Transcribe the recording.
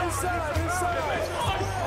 Inside, inside.